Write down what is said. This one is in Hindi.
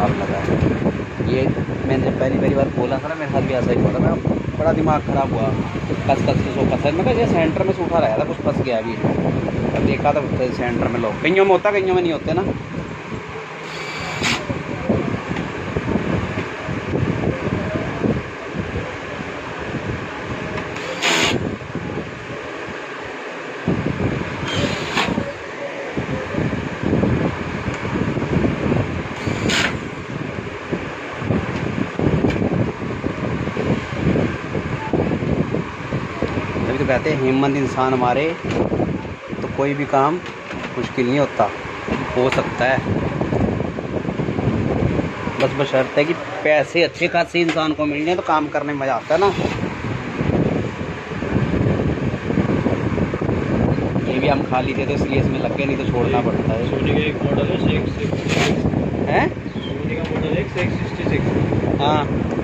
अब लगा ये मैंने पहली पहली बार बोला था ना, मेरे साथ भी ऐसा ही हुआ था। मैं बड़ा दिमाग ख़राब हुआ। कस कस के सो सेट मैं कहा सेंटर में सूखा रहा था कुछ फंस गया अभी। देखा था सेंटर में लोग कईयों में होता, कईयों में नहीं होते ना। तो कहते हैं हिम्मत इंसान मारे तो कोई भी काम मुश्किल नहीं होता हो सकता है। बस बशर्त है कि पैसे अच्छे खासे इंसान को मिल जाए तो काम करने में मज़ा आता है ना। ये भी हम खाली थे तो इसलिए इसमें लग गए नहीं तो छोड़ना पड़ता है। सोनी का एक मॉडल है हैं? सोनी का मॉडल है हाँ।